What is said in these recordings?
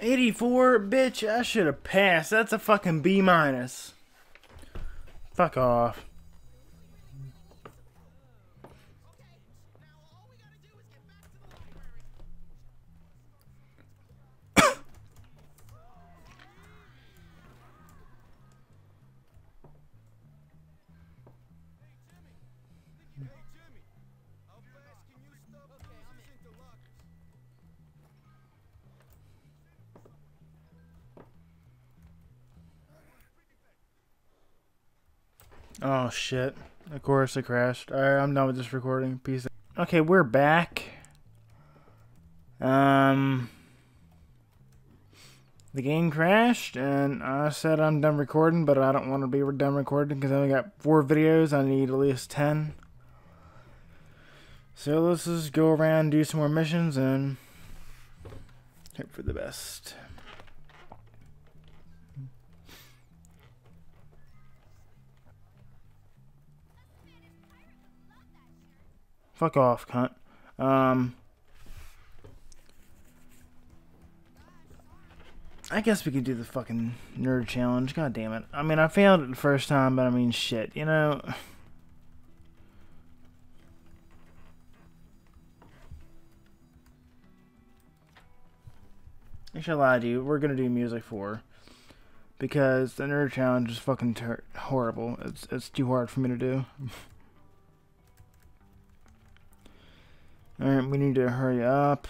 84, bitch, I should have passed. That's a fucking B minus. Fuck off. Oh shit. Of course it crashed. Alright, I'm done with this recording. Peace. Okay, we're back. Um the game crashed and I said I'm done recording, but I don't want to be done recording because I only got four videos. I need at least ten. So let's just go around do some more missions and hope for the best. Fuck off, cunt. Um, I guess we could do the fucking nerd challenge. God damn it. I mean, I failed it the first time, but I mean, shit, you know. I lied to you. We're gonna do music for because the nerd challenge is fucking horrible. It's it's too hard for me to do. Alright, we need to hurry up.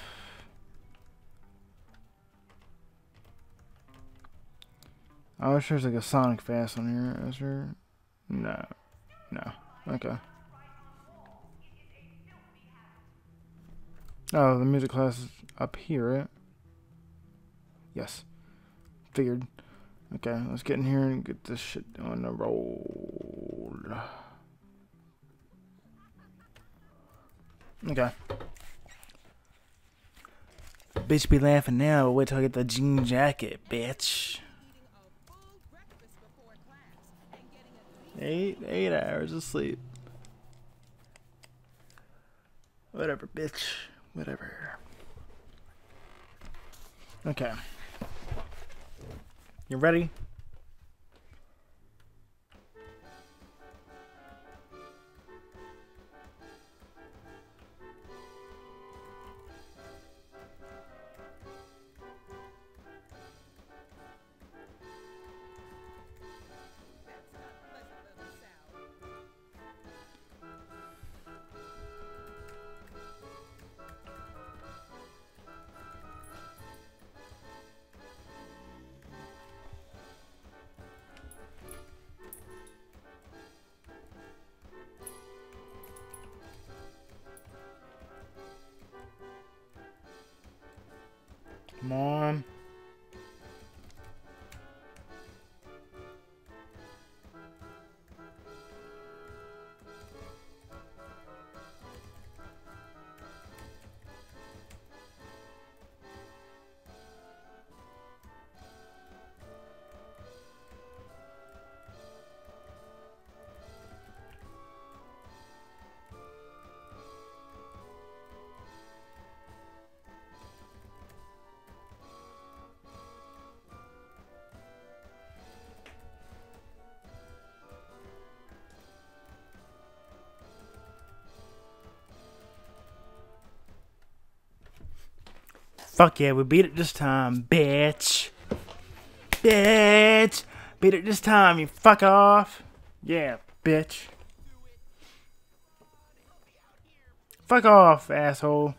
Oh, I wish there's like a Sonic Fast on here. Is there? No. No. Okay. Oh, the music class is up here? Yes. Figured. Okay, let's get in here and get this shit on the roll. Okay. Bitch be laughing now, wait till I get the jean jacket, bitch. Eight, eight hours of sleep. Whatever, bitch. Whatever. Okay. You ready? Fuck yeah, we beat it this time, bitch. Bitch. Beat it this time, you fuck off. Yeah, bitch. Fuck off, asshole.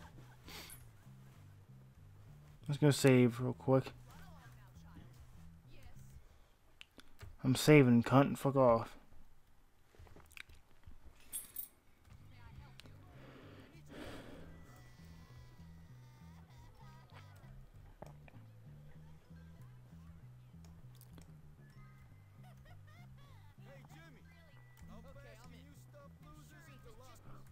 Let's go save real quick. I'm saving, cunt. Fuck off. the lockers.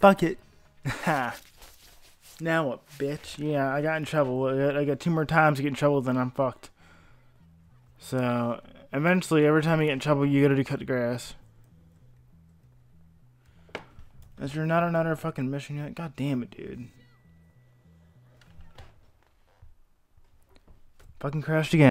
Fuck it. Ha. now what, bitch? Yeah, I got in trouble. I got, I got two more times to get in trouble, then I'm fucked. So, eventually, every time you get in trouble, you gotta do cut the grass. Is there not another fucking mission yet? God damn it, dude. Fucking crashed again.